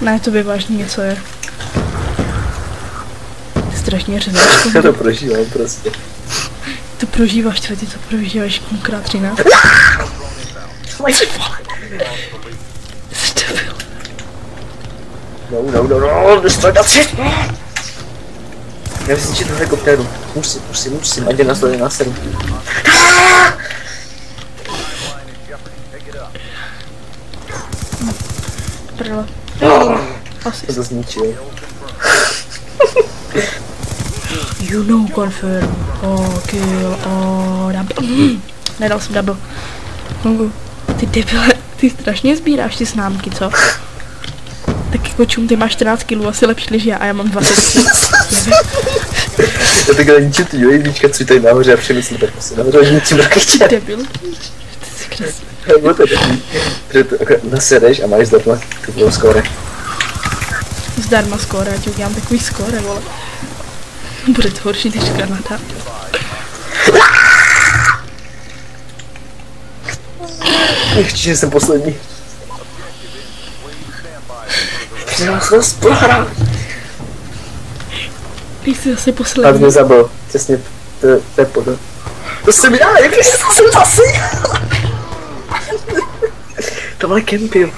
Ne, to by vážně něco je. Ty strašně řezeš. Já to prožívám prostě. To prožíváš, ty, ty to prožíváš konkrát 13. Ty vole. Jsi debil. No, no, no, no, na tři. Já bych zničit helikoptéru. Musím, musím, musím, ať je na 100, na 7. Prdele. Asi. To to zničil. You know confirm. Oh, kill. Oh, double. Mm. Nedal jsem double. Kongu, ty debile, ty strašně sbíráš ty známky, co? Tak jako čum, ty máš 14 kg, asi lepší než já a já mám 23. Já takhle ničím ty UAVčka, co tady nahoře a všechno si tak prostě nahoře a ničím raketě. Debil. Ty jsi krásný. Nebo to je takový, že to nasedeš a máš zdarma tu budou skóre. Zdarma skóre, ať udělám takový skóre, vole. Bude to horší než Kanada. Ještě, že jsem poslední. Ty jsi zase poslední. mě zabil. Přesně, to, to je podle. To jsem já, jak jsi zase zase. Tohle kempil.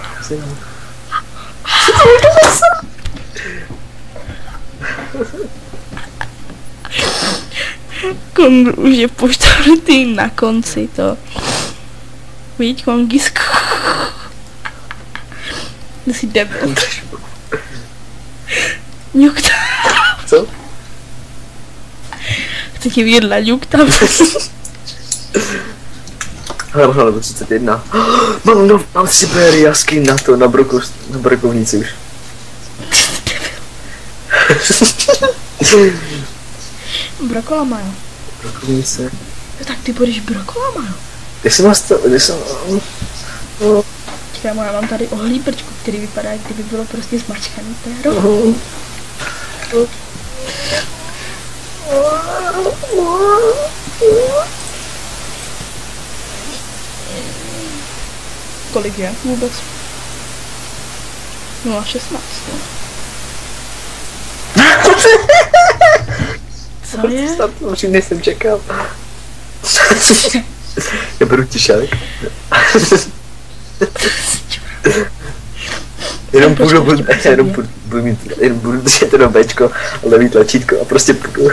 Kongu už je poštavnutý na konci to. Víď, kongisko. Ty jsi debil. Ňukta. Co? Chci ti vidět ňukta. Hele, hele, 31. Mám, no, mám Siberia skin na to, na, broku, na brokovnici už. Brokolama, jo. Brokovnice. Jo, tak ty budeš brokolama, jo. Jsem vás to, kde jsem, Kámo, já mám tady ohlíbrčku, který vypadá, jak kdyby bylo prostě zmačkaný péro. Kolik je vůbec? 0,16. jo. Co je? Snad nejsem čekal. Já beru tišák. Jenom Počkej, budu, jenom počkej. budu, budu mít, jenom budu držet jenom Bčko a levý tlačítko a prostě půjdu.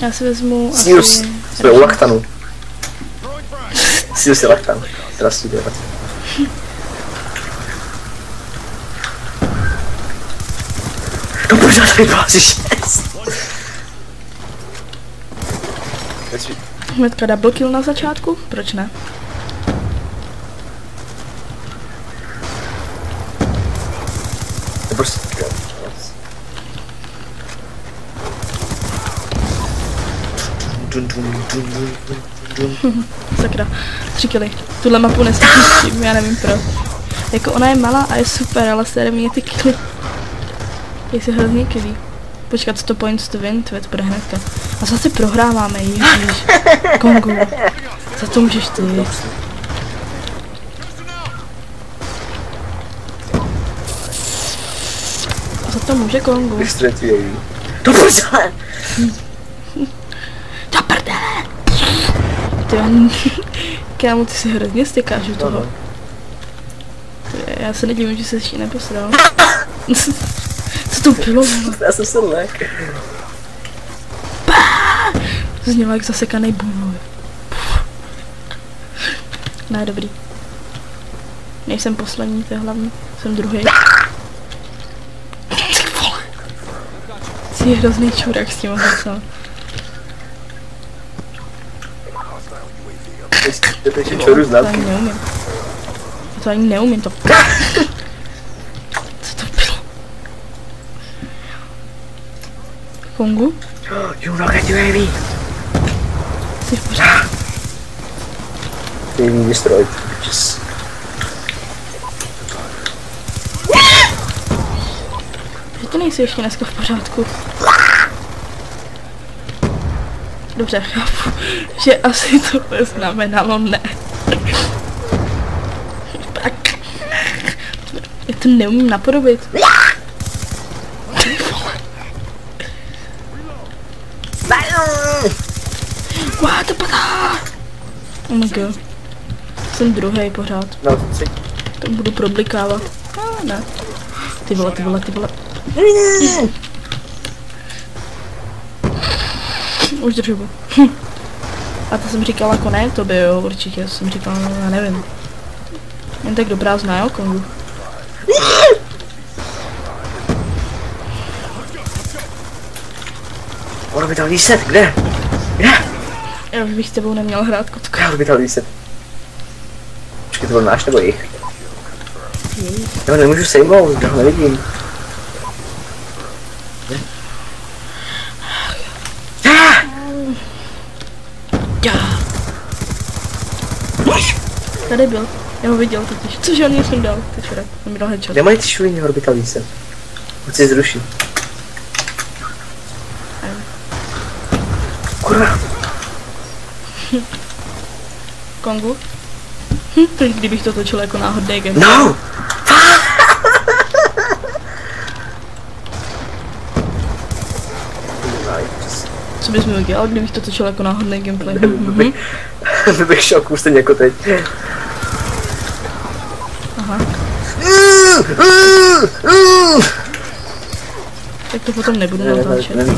Já si vezmu Sirius, asi... jsme u lachtanu. Sirius je lachtan. Teraz si dělat. No pořád vypází šest. Hnedka double kill na začátku? Proč ne? Prostě... Sakra, tři kily. Tuhle mapu neslyším, já nevím proč. Jako ona je malá a je super, ale sere mě ty kily. Je si hrozně kilý. Počkat, 100 points to win, to je to bude hnedka. A zase prohráváme, ježiš. Kongu. Za to můžeš ty. Za to může Kongu. To pořád! Do prdele! Ty kámo, ty si hrozně stykáš u toho. Já se nedivím, že se ještě neposral. Co to bylo? Já jsem se lek. Znělo jak zasekaný bůh. Ne, dobrý. Nejsem poslední, to je hlavní. Jsem druhý. Ty. Jsi hrozný čurák s těma hlasama. To je čoru To ani neumím. To ani neumím to. Co to bylo? Kongu? You rocket UAV. Jsi v pořádku? UAV destroyed. Just... Že ty nejsi ještě dneska v pořádku. Dobře, chápu, že asi to znamenalo ne. Tak, to neumím napodobit. God. Jsem druhý pořád. No. To budu problikávat. Ne. Ty vole, ty vole, ty vole. Už držu. A to jsem říkala jako ne, to by jo, určitě jsem říkala, no, já nevím. Jen tak do prázdna, jo, Kongu. Orbital reset, kde? Kde? Já už bych s tebou neměl hrát kotku. Kde orbital reset? Počkej, to byl náš nebo jich? Já nemůžu sejmout, já ho nevidím. Já. Tady byl. Já ho viděl totiž. Cože on jsem dal? Ty čurek. On mi dal headshot. Kde mají ty šuliny orbital reset? Chci zrušit. Kurva. Kongu? Hm, teď kdybych to točil jako náhodný game. No! Co bys mi udělal, kdybych to točil jako náhodný gameplay? By- Mhm. by- by bych šel stejně jako teď. Aha. Tak to potom nebudu Ne, ne, natáčet. ne, ne,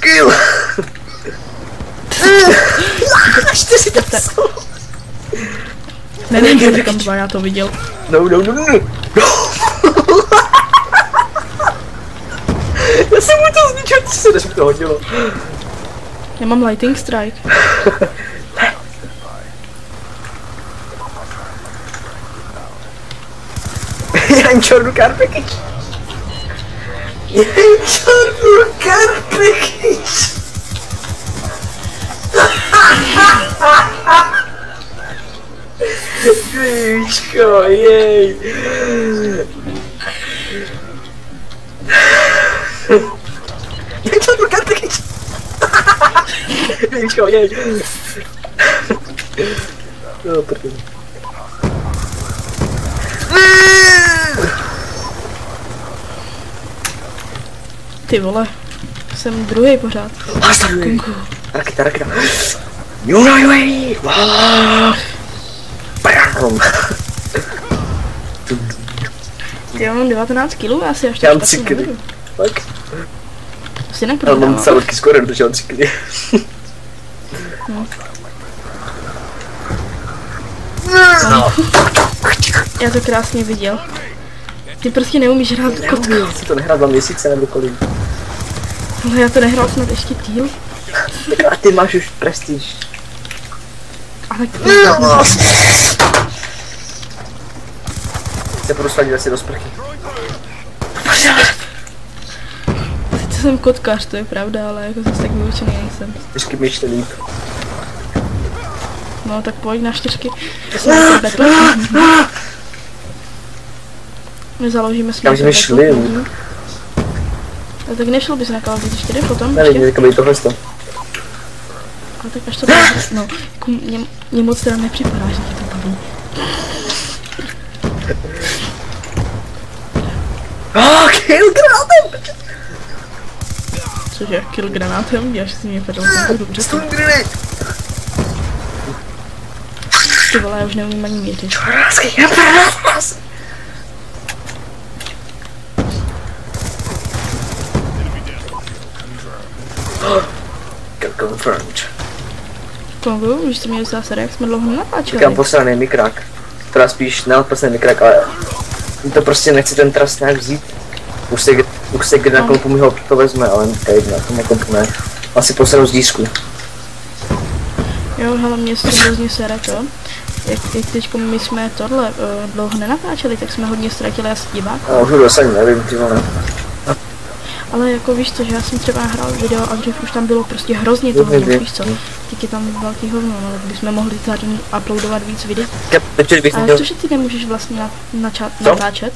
Kill! Čtyři tam jsou. Nevím, že tam dva, já to viděl. No, no, no, no, no. Já jsem mu to zničil, co se než to hodilo. Já mám lighting strike. Já jim čornu car package. Já jim čornu car package. Víčko, jej. Jim čornu car package. Víčko, jej. No, prdele. Ty vole. Jsem druhý pořád. Hastaruj! Raketa, raketa. Bam! Já mám 19 kg, asi až Já tak mám tři nebudu. Tak, Asi mám neprodávám. docela velký skoro, protože mám tři kdy. No. Já to krásně viděl. Ty prostě neumíš hrát kotku. Neumím si to nehrát dva měsíce nebo kolik. Ale já to nehrál snad ještě díl. Tak a ty máš už prestiž. Ale Se budu sladit asi do sprchy. sice jsem kotkař, to je pravda, ale jako zase tak vyučený nejsem. Vždycky mi čte líp. No tak pojď na čtyřky. My založíme si Já už jsme šli. A tak nešel bys na of Duty 4 potom? Nevím, ještě? jak by tohle to. Tak až to bude, no, jako mě, mě moc teda nepřipadá, že ti to baví. Ah, kill granátem! Cože, kill granátem, já si mě pedal, tak dobře. Stun grenade! Ty vole, já už neumím ani mířit. Čorásky, já prás! Confirmed. Kongu, už jsi měl zase jak jsme dlouho nenatáčeli. Říkám posraný mikrák. Teda spíš neodposlený mikrák, ale to prostě nechci ten trast nějak vzít. Už se, už se kdy na kompu mi ho to vezme, ale tady na tom kompu ne. Asi posranu z dísku. Jo, hele, mě se hrozně sere to. Jak, jak teď my jsme tohle uh, dlouho nenatáčeli, tak jsme hodně ztratili asi diváků. A už ho dosaň, nevím, ty vole. Ale jako víš co, že já jsem třeba nahrál video a dřív už tam bylo prostě hrozně toho, vím. víš co. Je tam velký hovno, ale bychom mohli zároveň uploadovat víc videí. Já- Teď bych A jak měl, to, že ty nemůžeš vlastně na, Co? natáčet?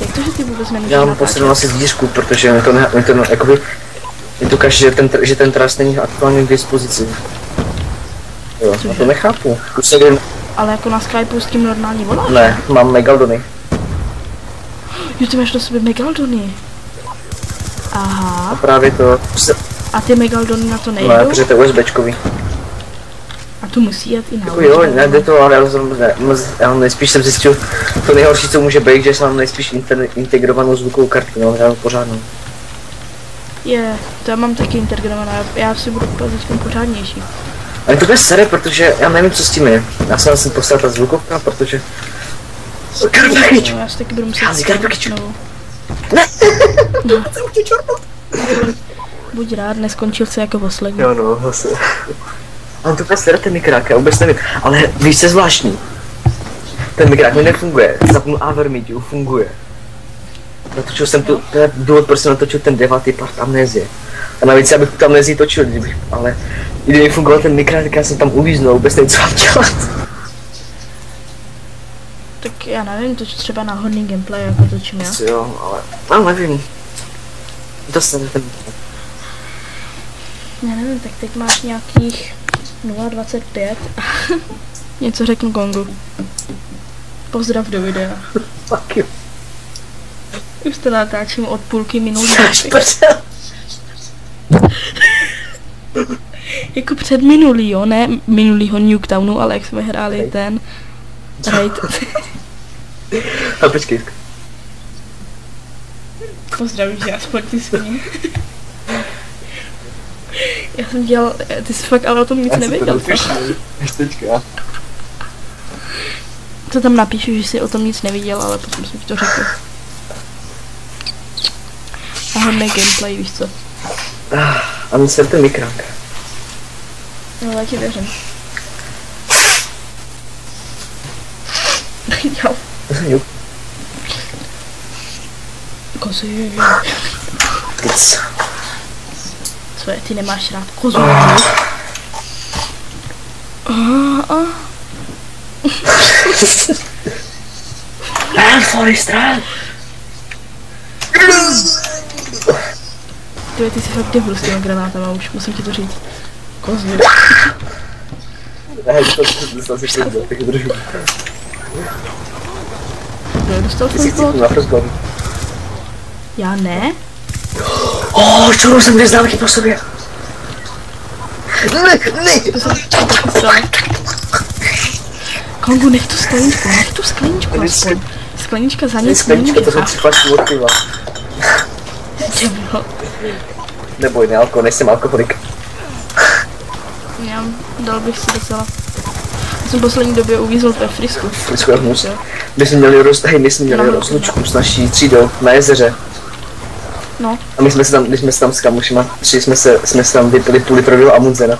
Jak to, že ty vůbec nemůžeš já mám posranu asi z dísku, protože mi to, ne, mi to no, jakoby, mi to kaže, že ten, že ten trast není aktuálně k dispozici. Jo, a to nechápu. Už se kdy, Ale jako na Skypeu s tím normální voláš? Ne, mám Megaldony. Jo, ty máš na sobě Megaldony. Aha. A právě to, A ty Megaldony na to nejdou? ne, protože to je USBčkový. A tu musí jet i na Jako jo, ne, jde to, ale já, jsem, ne, já nejspíš jsem zjistil, to nejhorší, co může být, že jsem mám nejspíš inter, integrovanou zvukovou kartu, no, žádnou pořádnou. Je, to já mám taky integrovaná, já, já si budu teď pořádnější. Ale to je sere, protože já nevím, co s tím je. Já jsem asi poslal ta zvukovka, protože... Karpechyč! No, já si taky budu muset Hází Karpechyč. Buď rád, neskončil se jako poslední. Jo no, zase. Ale to sere ten mikrák, já vůbec nevím. Ale víš, co je zvláštní? Ten mikrák mi nefunguje. Zapnu Avermidiu, funguje. Natočil jsem tu, to je důvod, proč jsem natočil ten devátý part amnézie. A navíc já bych tu amnézii točil, kdybych, ale kdyby mi fungoval ten mikrák, tak já jsem tam uvíznul, vůbec nevím, co mám dělat. Já nevím, to třeba náhodný gameplay, jako točím já. Asi jo, ale, ale nevím. To se mikrák. Já nevím, tak teď máš nějakých 0,25. Něco řeknu Kongu. Pozdrav do videa. Fuck you. Už to natáčím od půlky minulý. Jako před minulý, jo, ne minulýho Nuketownu, ale jak jsme hráli ten Raid. A počkej, Pozdravíš, já aspoň ty smě. Já jsem dělal, ty jsi fakt ale o tom nic nevěděl. co? Až teďka. To tam napíšu, že jsi o tom nic neviděl, ale potom jsem ti to řekl. A hodný gameplay, víš co? A mi se ten mikrák. No, já ti věřím. jo, Jo, kozy. Kec. Co je, ty nemáš rád kozu? Ah. A, a, Run, Forrest, run! ty, ty jsi fakt debil s těma granátama už, musím ti to říct. Kozy. Ne, to dostal si před tak držu. Kdo je dostal Ty bod? na first gun. Já ne? Oh, čuru jsem dvě známky po sobě. Ne, ne. To jsem. Kongu, nech tu skleničku, nech tu skleničku aspoň. Sklenička za nic sklenička, to jsou od piva. Ty vole. Neboj, ne, alko, nejsem alkoholik. Já dal bych si docela. Já jsem v poslední době uvízl ve frisku. Vždycky jak mus. My jsme měli, roz, hej, my jsme měli No. rozlučku s naší třídou na jezeře. No, A my jsme se tam, když jsme se tam s kamušima, tři jsme se, jsme se tam vypili půl litrového Amundsena.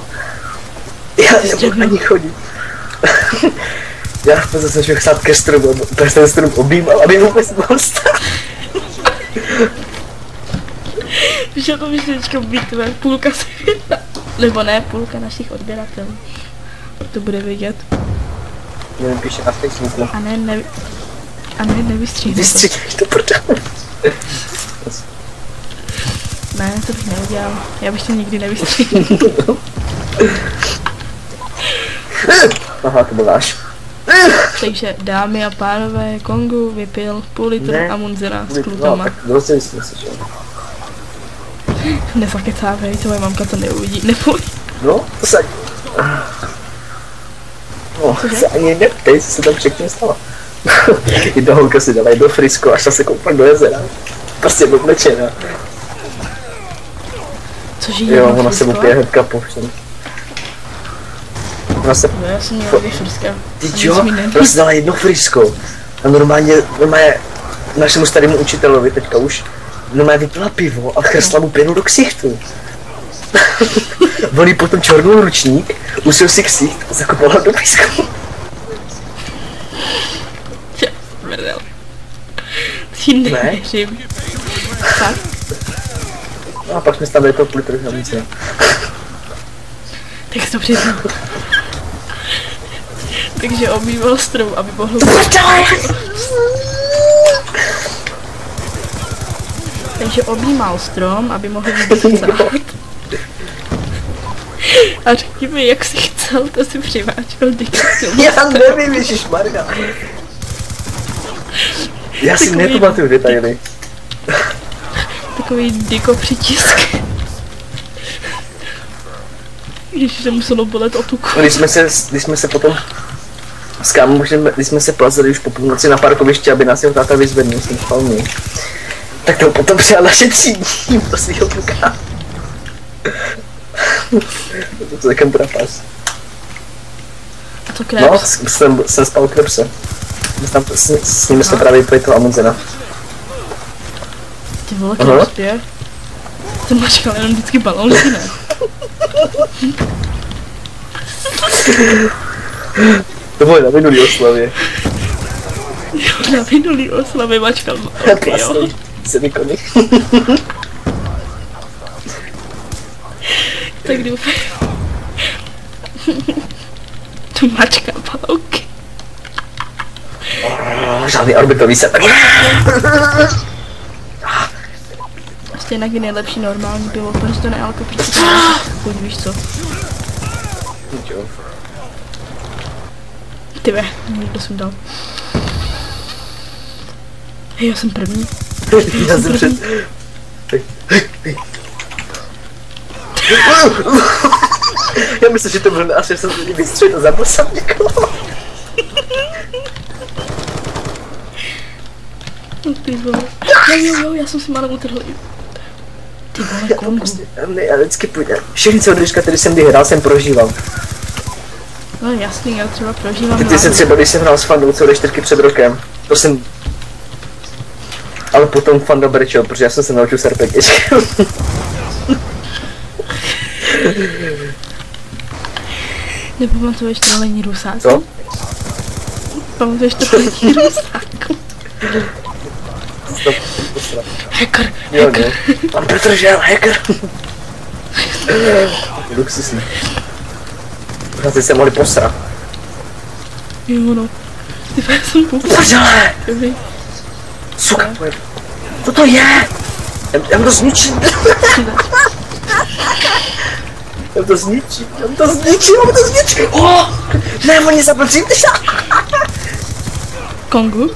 Já nemohu ani chodit. Já jsem se začal chcát ke stromu, tak jsem ten strom objímal, aby vůbec mohl stát. Víš, to víš teďka bitve, půlka světa. Nebo ne, půlka našich odběratelů. To bude vidět. Mě píše na Facebooku. A ne, ne, a ne, nevystříhne to. Vystřídej to prdele. Ne, to bych neudělal. Já bych to nikdy nevystříhl. Aha, to byl náš. Takže dámy a pánové, Kongu vypil půl litru Ne. Amunzena s No, klukama. tak jsme se, že. Nezakecávej, tvoje mamka to neuvidí. Neboj. No, to se. No, se ani neptej, co se tam předtím stalo. Jedna holka si dala jedno frisko a šla se koupat do jezera. Prostě oblečená. Cože Jo, ona se opije hnedka po všem. Ona se... No, já jsem měla dvě friska. Ty jo, ona si dala jedno frisko. A normálně, normálně našemu starému učitelovi teďka už normálně vypila pivo a chrsla mu pěnu do ksichtu. Jí potom čornul ručník, usil si ksicht a zakopala do písku. Tě, Mrdel. Ti Ne? nevěřím. Fakt? No a pak jsme stavili toho půl litru hranice. Tak to přiznám. Takže obýval strom, aby mohl... Takže objímal strom, aby mohl chcát. A řekni mi, jak jsi chcel, to si přiváčkal dikci. Já nevím, ježišmarja. Já si Takový- nepamatuju detaily. Takový diko přitisk. Ježiš, se muselo bolet o tuku. Když jsme se, když jsme se potom s kámošem, když jsme se plazili už po půlnoci na parkovišti, aby nás jeho táta vyzvednul, jsem spalný. Tak to potom přijal naše třídní do svého kluka. to je celkem trapas. A to No, krev. s- jsem, jsem spal krepse. My Tam, s, s nimi jsme právě vypili toho Amundzena. Ty vole, krev spě. Ten mačkal jenom vždycky balónky, ne? To bylo na minulý oslavě. Na minulý oslavě mačkal balónky, jo. Klasný Tak doufám. Tu mačkal balónky. Žádný orbitový se. Stejně je nejlepší normální pivo, protože to nealko, protože to chuť, víš co. Ty ve, někdo jsem dal. Hej, já jsem první. Já jsem před... Já myslím, že to byl náš, že jsem se vystřelil a zabil jsem někoho. No ty vole. Jo, jo, jo, já jsem si málem utrhl. Ty vole, kongu. prostě, ne, já vždycky půjde. Všechny co dneška, který jsem kdy hrál, jsem prožíval. No jasný, já třeba prožívám Ty náhodou. třeba, když jsem hrál s Fandou co čtyřky před rokem, to jsem... Ale potom Fanda brečel, protože já jsem se naučil s Nepamatuješ trolení rusáku? Co? Pamatuješ trolení rusáku? Stop, posra. Hacker, Jo, hacker. Pan Petr žel, hacker. Luxusní. Pořád jste se mohli posrat. Jo, no. Ty já jsem koupil. Prdele! Suka, tvoje. Co to je? Já, já to zničím. Já to zničím, já to zničím, já to zničím. Oh, ne, oni zablčí. Kongu?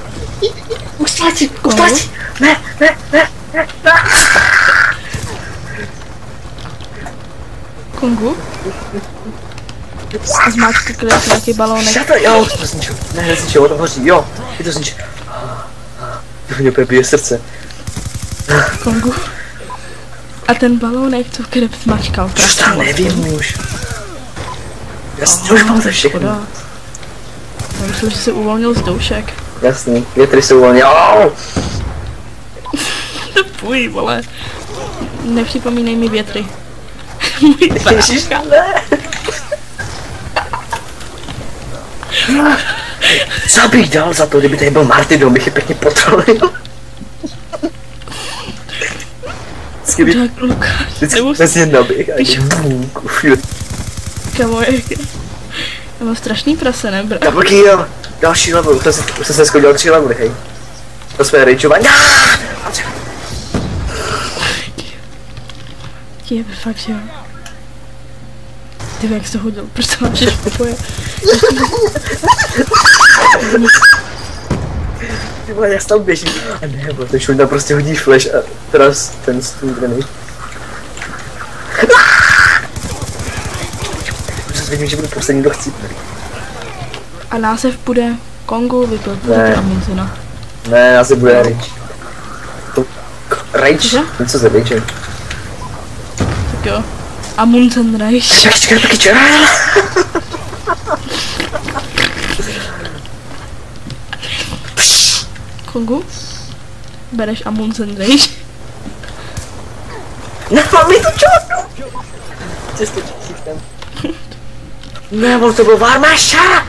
Ustátí, ustátí. Ne, ne, ne. Kongu? Zmáčku krev, nějaký balónek. To, jo, to zničil. Ne, nezničil, ono hoří, jo. Je to zničil. To mě úplně bije srdce. Kongu. A ten balónek, co krev zmačkal. Už tam prachnul. nevím už. Já si už mám to všechno. Já myslím, že se uvolnil z doušek. Jasný, větry. Au! To fuj, vole. Nepřipomínej mi větry. Můj brácha. ne. Co bych dal za to, kdyby tady byl Martin, bych je pěkně potrolil. Vždycky Lukáš. vždycky bez jedna bych. a kamo, jak... Já mám strašný prase, ne, bra? Double kill, další level, už jsem se- schodil tři levely, hej. To jsme rejčovali. Je, fakt, jo. Ty jak jsi to hodil, proč to máš v pokoje? Ty vole, já tam běžím. A ne, bo ten šulda prostě hodí flash a teraz ten stůl grenade. Už vidím, že budu poslední, kdo chcípne. A název bude Kongu vypil Ne. to Amundsena. Ne, asi bude rage. To... Rage? Něco za rage. Tak jo. Amundsen Reich. Čekaj, čekaj, čekaj, čekaj. Kongu? Bereš Amundsen? Ne, mám mi to čortu! Cestu. Ne, on to byl Varmaša!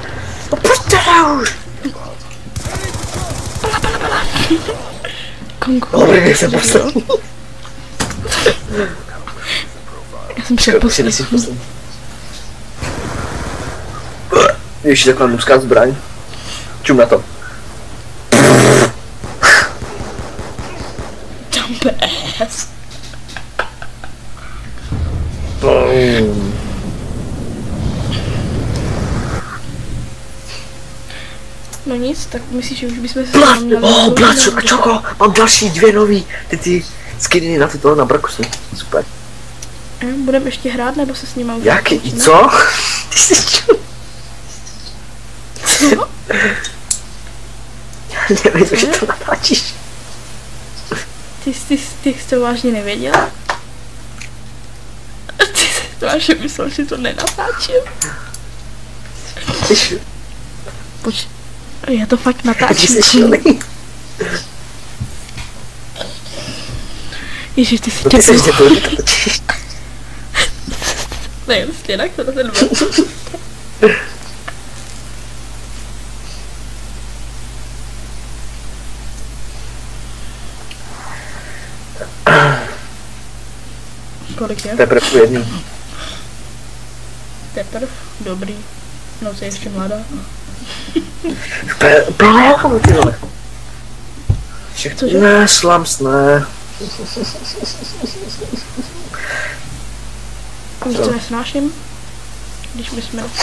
No pojď teda už! Kongu. Dobrý, jak jsem poslední. Já jsem předposlední. Ještě taková nuská zbraň. Čum na to. ass. Boom. No nic, tak myslíš, že už bychom se... Blat! Oh, blat, a čoko! Mám další dvě nový, ty ty skiny na tyto na brakusu. Super. Eh, Budeme ještě hrát, nebo se s nima už... Jaký? I co? Ty jsi čo? Co? Já nevím, že to eh? natáčíš. Ty, ty, ty jsi to vážně nevěděl? Ty jsi to vážně myslel, že to nenatáčím? Ty jsi, Poč... Já to fakt ty natáčím. jsi šilý. Ježiš, ty si No ty jsi to točíš. Ne, stěnak to na ten Kolik je? Teprve po jedný. Teprv? Dobrý. No, jsi ještě mladá. Bláho, ty vole. Všechno, Cože? ne, slams, ne. Víš, co nesnáším? Když my jsme...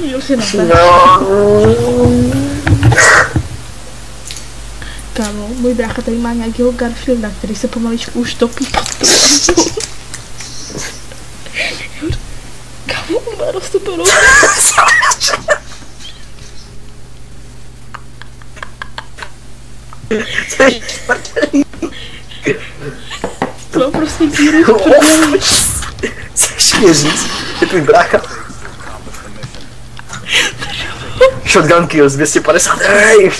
Měl si na. No. Kámo, můj brácha tady má nějakýho Garfielda, který se pomaličku už topí pod. Kámo, má roztopenou. Jsi smrtelný. Má prostě díru v prdeli. Chceš mi říct, že tvůj brácha Shotgun kill z 250, hej!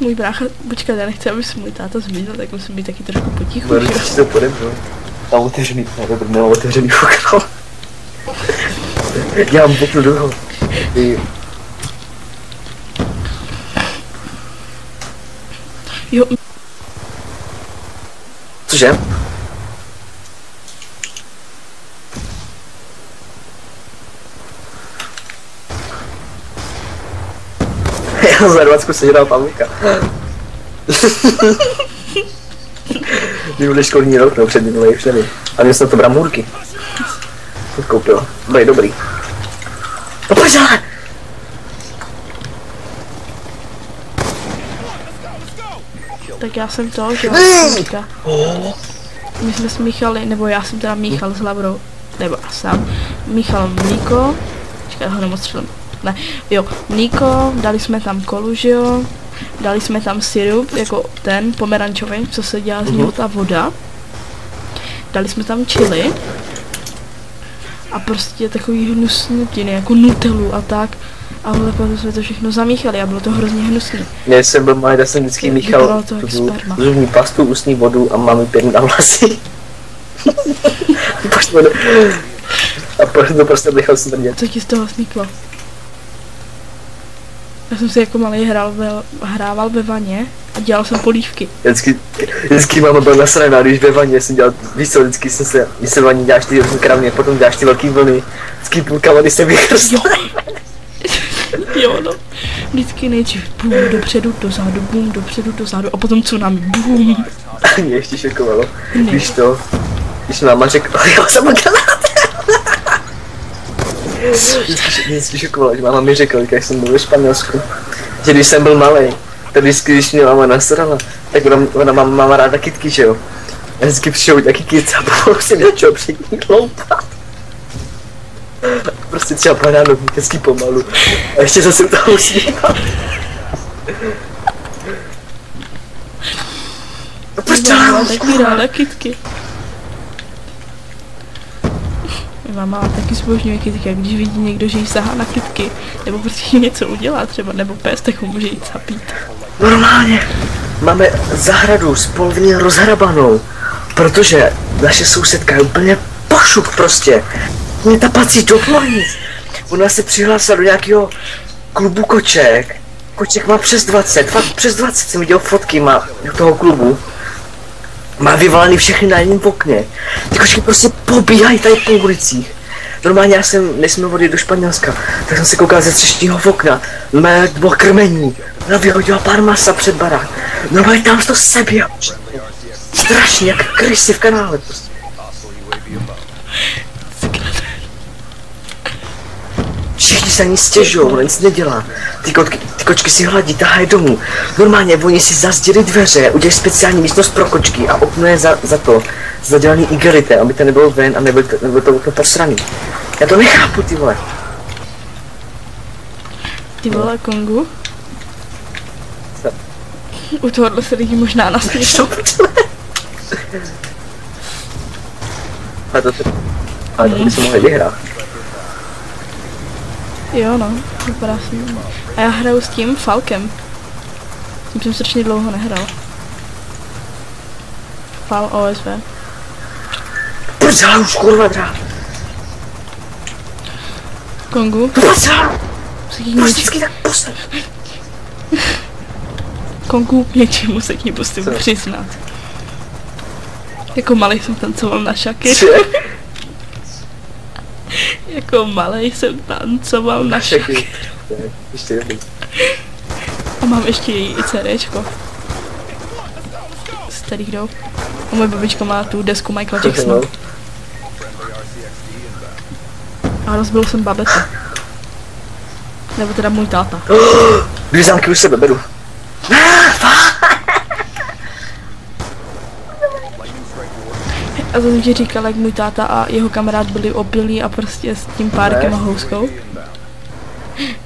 Můj brácha, počkat, já nechci, aby se můj táta zvířil, tak musím být taky trošku potichu. Jo? ti to podepnu. Mám otevřený, ne, dobrý, nemám otevřený okno. Já mám okno druhou. Ty, Jo, cože? Za 20 sežral pavouka. Minulý školní rok, no před minulý, už nevím. A měl jsem to bramůrky. Koupil. Dobrý, dobrý. No pojď ale! tak já jsem to, že. My jsme smíchali, nebo já jsem teda míchal s Lavrou, nebo já sám, míchal mlíko, čekaj, ho nemostřelím, ne, jo, mlíko, dali jsme tam kolu, že jo, dali jsme tam syrup, jako ten pomerančový, co se dělá z něho ta voda, dali jsme tam chili a prostě takový hnusnutiny, jako nutelu a tak, a potom jsme to všechno zamíchali a bylo to hrozně hnusný. Já jsem byl malý, tak jsem vždycky míchal zubní pastu, ústní vodu a mám pět na vlasy. Pak. A pak to prostě nechal smrdět. Co ti z toho vzniklo? Já jsem si jako malý hrál ve, hrával ve vaně a dělal jsem polívky. Vždycky, vždycky máma byla nasraná, když ve vaně jsem dělal, víš co, vždycky jsem se, když se v vaně děláš ty kravně, potom děláš ty velký vlny, vždycky půlka vody se vychrstla. Jo. jo, no. Vždycky nejdřív bum, dopředu, dozadu, bum, dopředu, dozadu a potom tsunami, bum. A mě ještě šokovalo, Ne. víš to, když máma řekla, jo, jsem granát. Mě šokovalo, že máma mi řekla, když jsem byl ve Španělsku, že když jsem byl malý, tak vždycky, když mě máma nasrala, tak ona, ona má, máma ráda kytky, že jo. A vždycky přišel taky kyt a potom si začal před ní kloupat. Prostě třeba banánu, hezky pomalu. A ještě zase toho usmívat. Proč to taky ráda Máma taky zbožňuje kytky a když vidí někdo, že jí sahá na kytky, nebo prostě něco udělá třeba, nebo pes, tak ho může jít zapít. Normálně máme zahradu spolvně rozhrabanou, protože naše sousedka je úplně pošup prostě. Mě ta pací do nic. Ona se přihlásila do nějakého klubu koček. Koček má přes 20, fakt přes 20 jsem viděl fotky má do toho klubu. Má vyvalený všechny na jedním pokně. Ty kočky prostě pobíhají tady po ulicích. Normálně já jsem, než jsme vody do Španělska, tak jsem se koukal ze třeštího okna. Normálně dva krmení. Ona vyhodila pár masa před barák. Normálně tam to sebě. Strašně, jak krysy v kanále prostě. Všichni se ani stěžují, nic nedělá. Ty kotky, kočky si hladí, tahají domů. Normálně oni si zazděli dveře, udělají speciální místnost pro kočky a okno je za, za to, zadělaný igelité, aby to nebylo ven a nebyl to, nebyl to okno posraný. Já to nechápu, ty vole. Ty vole, Kongu. Co? U tohohle se lidi možná nasměšou. Ale to, ale to by se mohli vyhrát. Jo no, vypadá si. A já hraju s tím Falkem. S tím jsem strašně dlouho nehrál. Fal OSV. Ale už kurva drá? Kongu, se k něčemu, Vždycky tak postav. Kongu něčemu se k ní musím Co? přiznat. Jako malý jsem tancoval na šaky. Jako malý jsem tancoval na šaky. Šaky. Ještě. A mám ještě její i CDčko. S kterých jdou. A moje babička má tu desku Michaela Jacksona. A rozbil jsem babetu. Nebo teda můj táta. Dvě zámky u sebe, beru. A jsem ti říkal, jak můj táta a jeho kamarád byli opilí a prostě s tím párkem a houskou.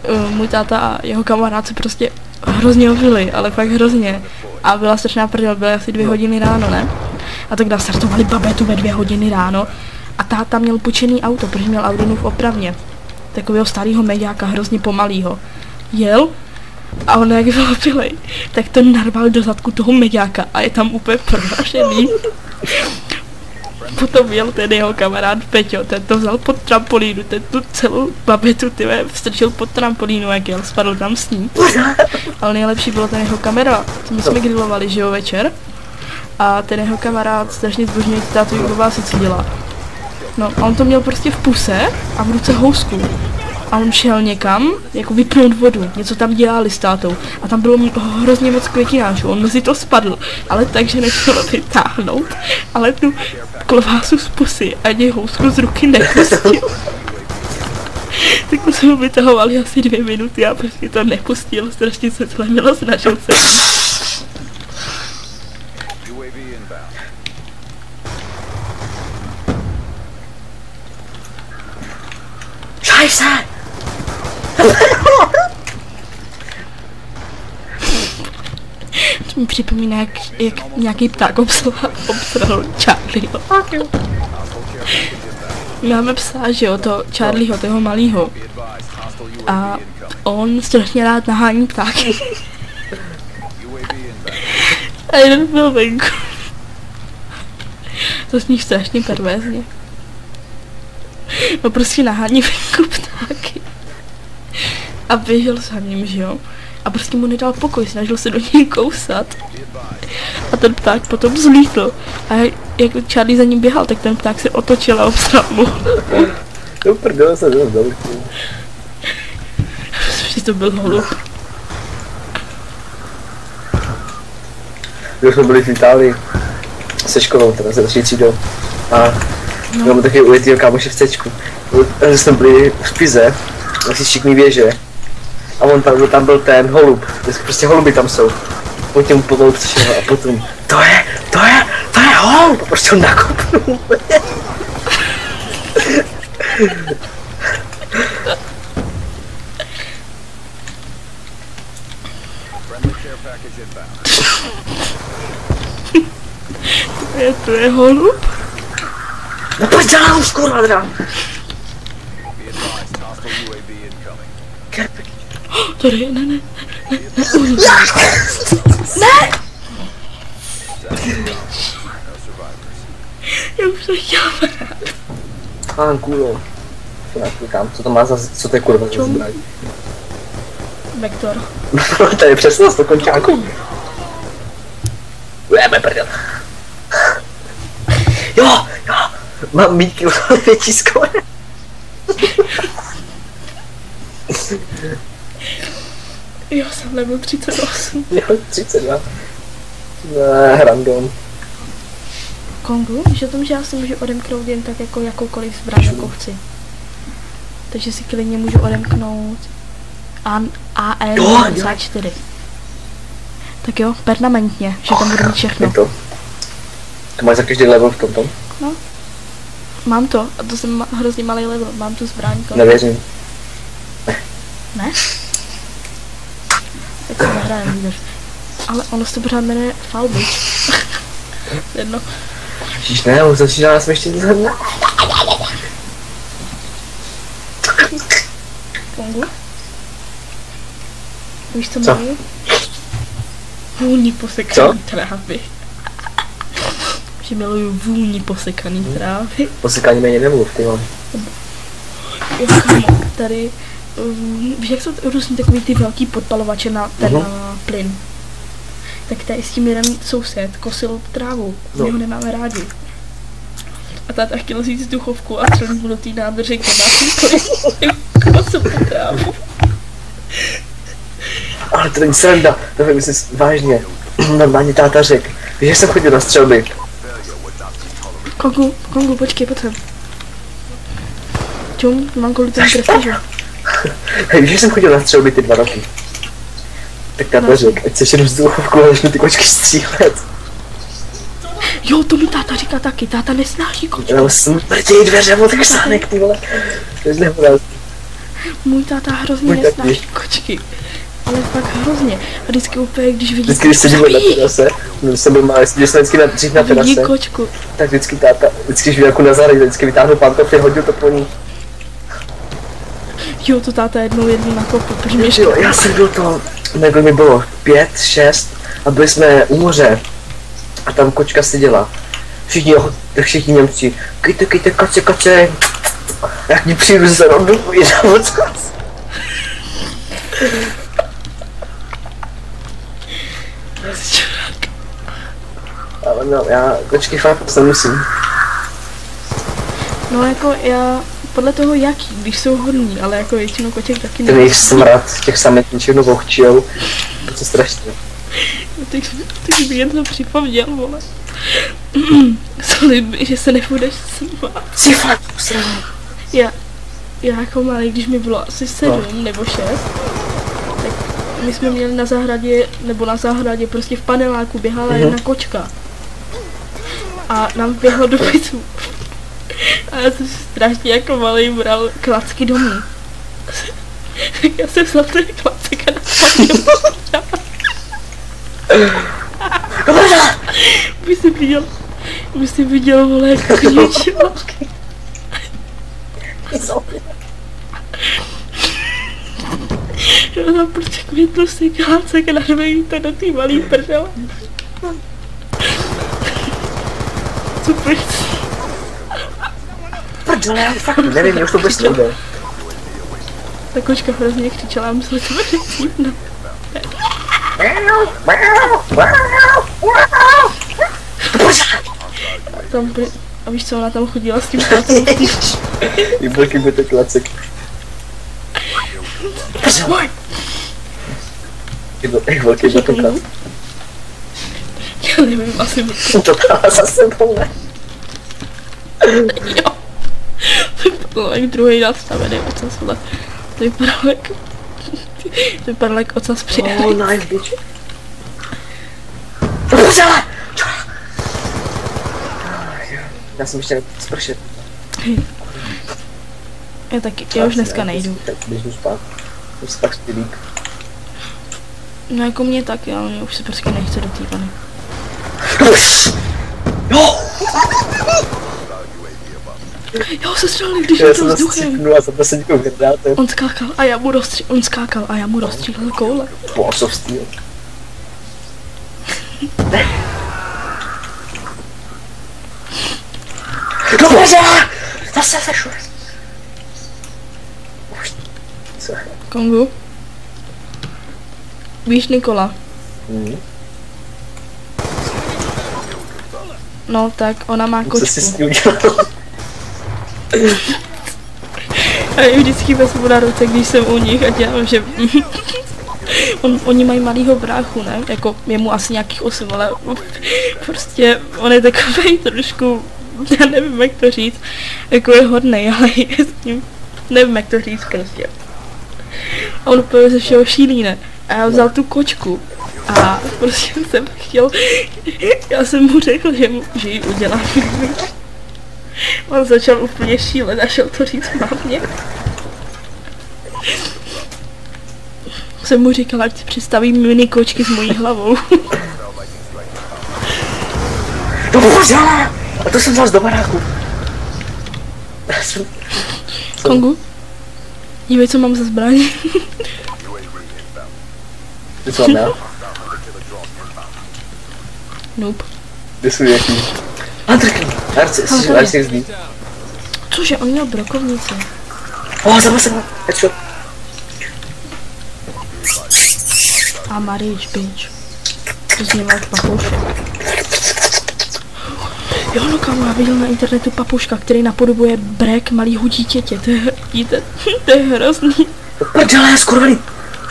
Eh, Můj táta a jeho kamarád se prostě hrozně opili, ale fakt hrozně. A byla strašná prdel, byly asi dvě hodiny ráno, ne? A tak nastartovali babetu ve dvě hodiny ráno a táta měl půjčený auto, protože měl Audinu v opravně. Takového starého mediáka, hrozně pomalýho. Jel a on jak byl opilej, tak to narval do zadku toho mediáka a je tam úplně proražený. Potom jel ten jeho kamarád Peťo, ten to vzal pod trampolínu, ten tu celou babetu ty vstrčil pod trampolínu, jak jel, spadl tam s ní. Ale nejlepší bylo ten jeho kamera, my jsme grilovali, že jo, večer. A ten jeho kamarád strašně zbožňuje tátu, vás co dělá. No a on to měl prostě v puse a v ruce housku. A on šel někam, jako vypnout vodu, něco tam dělali s tátou. A tam bylo hrozně moc květináčů, on mezi to spadl, ale takže nešel vytáhnout, ale tu klovásu z pusy ani housku z ruky nepustil. tak to jsme ho vytahovali asi dvě minuty a prostě to nepustil, strašně se zlenilo, snažil se. Scheiße! To mi připomíná, jak, jak nějaký pták obsral, Charlieho. Máme psa, že jo, to Charlieho, toho malýho. A on strašně rád nahání ptáky. A jeden byl venku. To zní strašně perverzně. No prostě nahání venku. A běžel za ním, že jo? A prostě mu nedal pokoj, snažil se do něj kousat. A ten pták potom zlítl. A jak Charlie za ním běhal, tak ten pták se otočil a obsral mu. Do prdele se dost daleko. Že to byl holub. Když jsme byli v Itálii se školou, teda se naší třídou. A no. máme taky ujetýho kámoše v. Takže jsme byli v Pize, na si šikmý věže. A on tam, tam byl ten holub, vždycky prostě holuby tam jsou. Po těm pomalu přišel a potom, to je, to je, to je holub! A prostě ho nakopnul. To je, to je holub? No pojď dál už kurva drám. Tady, ne, ne. No survivors. Já už to chtěla Pán kůlo. Co nás koukám, co to má za, co to je kurva za zbraň? Vektor. to je přesně z toho končáku. Ujeme prdel. Jo, jo, mám míky větší skóre. Jo, jsem level 38. Jo, 32. Ne, random. Kongu, víš o tom, že já si můžu odemknout jen tak jako jakoukoliv zbraň, jako chci. Takže si klidně můžu odemknout A- AN jo. 54. Tak jo, permanentně, že tam budu mít všechno. to. To máš za každý level v tom tom? Mám to, a to jsem hrozně malý level, mám tu zbraň. Nevěřím. Ne? Nehrajem vůbec. Ale ono se to pořád jmenuje Fall Bitch. Jedno. Ježíš ne, už začíná nás ještě zhrnout. Kongu? Víš, co Co? mají? Vůni posekaný trávy. Že miluju vůni posekaný trávy. Posekání méně nemluv, ty vole. Jo, tady, víš, jak jsou různý takový ty velký podpalovače na ten Mhm. na plyn? Tak tady s tím jeden soused kosil trávu, No. my ho nemáme rádi. A táta chtěl vzít vzduchovku a střelit mu do té nádrže, kde má ten. Kosil trávu. Ale to není sranda, to je myslím vážně. Normálně táta řek. Víš, jak jsem chodil na střelby. Kongu, Kongu, počkej, pojď sem. Čum, mám kvůli tomu prestižu. Víš, že jsem chodil na střelby ty dva roky. Tak táta No. řek, ať se jenom vzduchovku a začnu ty kočky střílet. Jo, to mi táta říká taky, táta nesnáší kočky. Ale smrtějí dveře od ksánek, ty vole. To je nehorázný. Můj táta hrozně Můj taky. nesnáší kočky. Ale fakt hrozně. A vždycky úplně, když vidí Vždycky, když kočku, sedíme na terase, když jsem byl malý, seděl jsem vždycky na, dřív na vidí terase, kočku. tak vždycky táta, vždycky, když viděl jako na zahradě, vždycky vytáhnul pantofly, hodil to po ní. Jo, to táta jednou jednu na kopu, protože mě Jo, já jsem byl to, nebo mi bylo pět, šest a byli jsme u moře a tam kočka seděla. Všichni, všichni Němci, kejte, kejte, kace, kace. Jak mi přijdu z rodu, jedna odkaz. Ale no, já kočky fakt moc nemusím. No jako já, podle toho jaký, když jsou hodní, ale jako většinou koček taky Ten jejich smrad těch sametniček nebo chčil. To je strašně. Ty, ty mi jedno připomněl, vole. Slib že se nebudeš smát. Jsi fakt posraný. Já, já jako malý, když mi bylo asi sedm nebo šest, tak my jsme měli na zahradě, nebo na zahradě prostě v paneláku běhala jedna kočka. A nám běhla do bytu. A já jsem strašně jako malý bral klacky domů. Tak já jsem vzal ten klacek a napadl. By si viděl, by si viděl, vole, jak křičela. Ona prostě květnu si klácek a narvejí to do té malý prdele. Co proč? Já fakt nevím, mě už to vůbec nejde. Ta kočka hrozně křičela a musela se vrát cívno. Tam byly, a víš co, ona tam chodila s tím tátou. Výborky by to klacek. Jak velký byl to klacek. Já nevím, asi by To dala za sebou, ne? Jo. To vypadalo jak druhý nastavený ocas, ale to vypadalo jak... To vypadalo jak ocas při Oh, nice, bitch. To prdele! Já jsem ještě spršet. Já taky, já už dneska nejdu. Tak běžnu spát. Už tak spilík. No jako mě taky, ale mě už se prostě nechce do té vany. Jo! Jo, se střelili, když Já jsem to vzduchem. a jsem to sedíku vydáte. On skákal a já mu rozstřel, on skákal a já mu rozstřílel koule. Balls of steel. Dobře! Zase sešel. Co? Kongu? Víš Nikola? Hmm. No tak ona má Co jsi s kočku. ní udělal? A ji vždycky vezmu na ruce, když jsem u nich a dělám, že... On, oni mají malýho bráchu, ne? Jako je mu asi nějakých 8, ale prostě on je takový trošku, já nevím jak to říct, jako je hodnej, ale je s ním nevím jak to říct prostě. A on úplně ze všeho šílí, ne? A já vzal tu kočku a prostě jsem chtěl, já jsem mu řekl, že, mu, že ji udělám. On začal úplně šílet a šel to říct mámě. Jsem mu říkala, ať si představí mini kočky s mojí hlavou. To bože! A to jsem vzal z do baráku. Já jsem... Kongu? Dívej, co mám za zbraň. Ty co mám já? Nope. Kde jsou jaký? Arci, Ale jsi zdí. Cože, on měl brokovnici. O, zabil. Headshot. A Marič, bitch. Jak papoušek. Jo, no kámo, já viděl na internetu papuška, který napodobuje brek malýho dítěte. To je, díte, to je hrozný. Prdele, skurvený.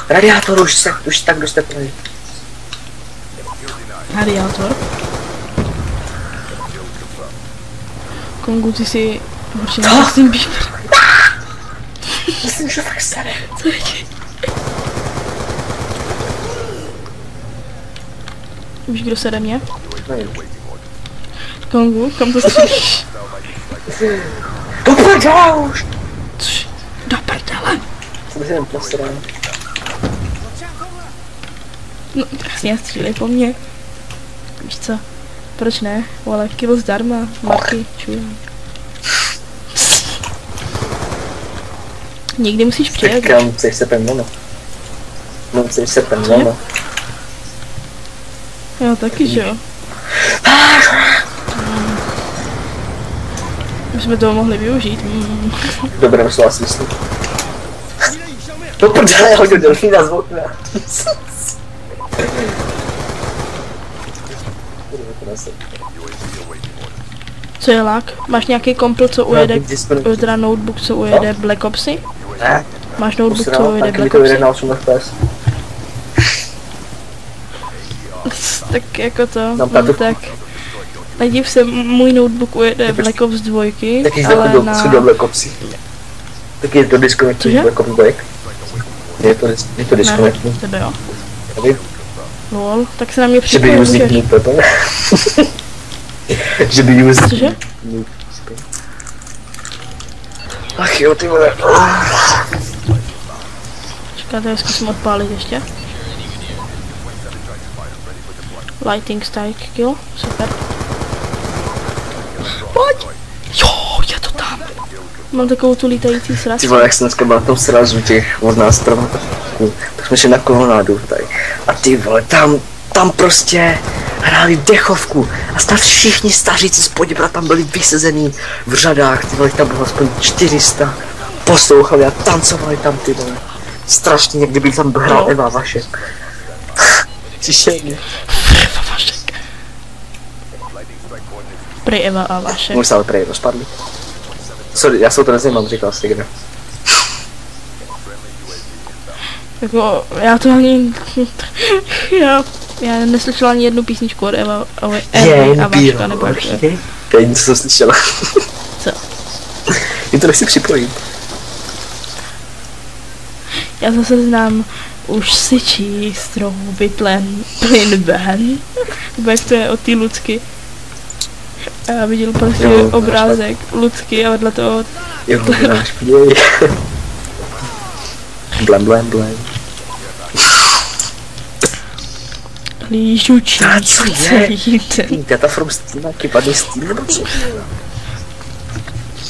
Radiátor už se, už tak dost teplý. Radiátor. Kongu, ty si určitě Co? Justin Bieber. Myslím, že tak staré. Co je ti? Víš, kdo sede mě? Nevím. Kongu, kam to střílíš? Do prdele už! Což? Do prdele. Jsem si jen plastrán. No, jasně, střílej po mně. Víš co? Proč ne? Vole, kilo zdarma, marky, čuji. Někdy musíš přijet. Tak um, chceš se pendono. No, chceš se pendono. Jo, taky, že jo. My jsme toho mohli využít. Mm. Dobré slova smyslu. Do prdele, hodil delfína z okna. Co je lak? Máš nějaký kompl, co ujede, eh, teda notebook, co ujede Black Opsy? Ne, Máš notebook, co posral, ujede Black jede Opsy? na 8 FPS. Tak jako to, no, pravdu. tak. Nediv se, můj notebook ujede Black Ops 2, Taky ale ale na... do Black Opsy. Taky je to Cože? Black Ops 2. Je to, je to Ne, disconnecting. tebe jo. Nevím, Lol, tak se na mě že by připojil, můžeš. noob toto. že by using Cože? Ach jo, ty vole. Čekáte, já zkusím odpálit ještě. Lighting strike kill, super. Pojď! Jo, je to tam. Mám takovou tu lítající Ty sračku. vole, jak jsem dneska byl na tom srazu těch od nás tak jsme šli na kolonádu tady. A ty vole, tam, tam prostě hráli dechovku a snad všichni staříci z Poděbra tam byli vysezený v řadách, ty vole, tam bylo aspoň 400. Poslouchali a tancovali tam ty vole. Strašně, jak kdyby tam hrál No. Eva Vašek. Příšerně. Vašek. Prej Eva a Vašek. Už se ale prej rozpadli. Sorry, já se o to nezajímám, říkal jsi kde. Jako, já to ani... já, já neslyšela ani jednu písničku od Eva, Eva, Evy a Vaška, nebo to je. Teď něco jsem slyšela. Co? Jen to nechci připojit. Já zase znám už syčí stromu plen plyn ven. Nebo jak to je od té Lucky. A já viděl prostě Jo, obrázek Lucky a vedle toho Jo, náš podívej. Blem, blem, blem. Co je? celý ten. Data Steam, jaký padný Steam nebo co?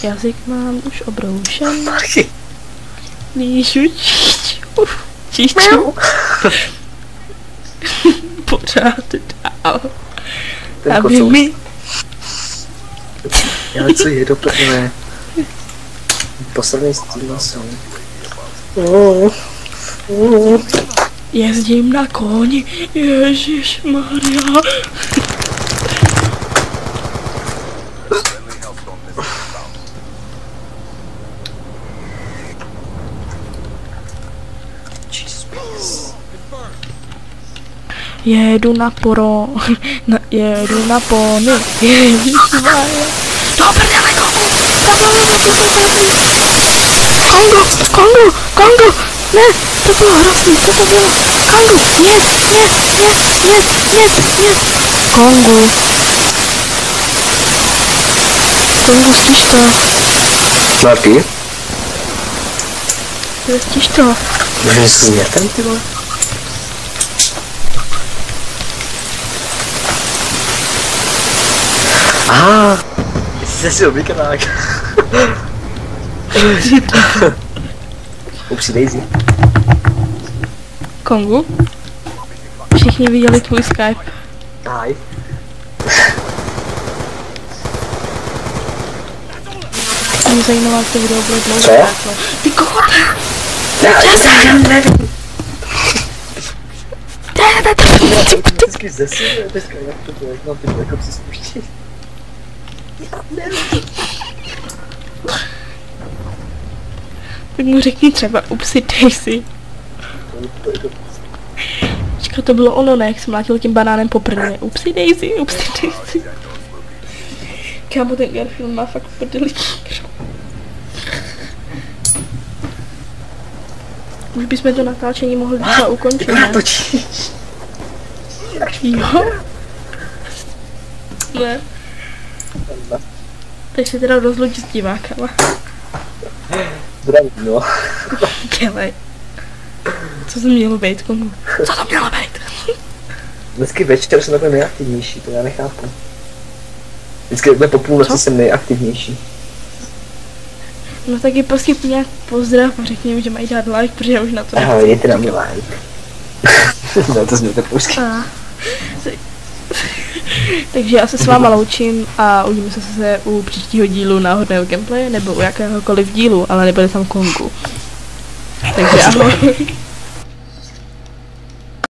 Jazyk mám už obroušen. Marky. Lížučí. Číču. Pořád dál. Ten Aby kocou. mi Ale co je do prdele? Posledný Steam jsou. Mm. Mm. Jezdím na koni. Ježíš Maria. Jedu na poro, na, jedu na pony, ježíš Maria. Do prdele tu Kongo, Kongo, Kongo, ne, to bylo hrozný, co to bylo? Kangu, yes, yes, yes, yes, yes, yes. Kongu. Kongu, slyš to? Marky? Slyš to? Můžeme mě tam, ty vole? Aha, jsi si obvyklák. Upsi Daisy. Kongu? Všichni viděli tvůj Skype. Hi. Mě zajímalo, jak to video bude dlouho. Co? Ty kohote! Ne, já nevím. Ne, ne, ne, Já vždycky zesiluje, dneska jak to bylo, jak mám ty jako si spuštit. Tak mu řekni třeba upsi Daisy. Počkat, to bylo ono, ne? Jak jsem mlátil tím banánem po prdeli. Upsi Daisy, upsi Daisy. Kámo, ten Garfield má fakt prdeli. Už bychom to natáčení mohli třeba ukončit, ne? Jo? Ne. Tak se teda rozluč s divákama. Zdravím, no. Dělej. Co to mělo být, komu? Co to mělo Dnesky večer jsem takový nejaktivnější, to já nechápu. Vždycky takhle po půlnoci jsem nejaktivnější. No tak je prostě nějak pozdrav a řekni jim, že mají dát like, protože já už na to Ahoj, dejte na mě like. no to změte polsky. Takže já se s váma loučím a uvidíme se zase u příštího dílu náhodného gameplay nebo u jakéhokoliv dílu, ale nebude tam Kongu. Takže ahoj.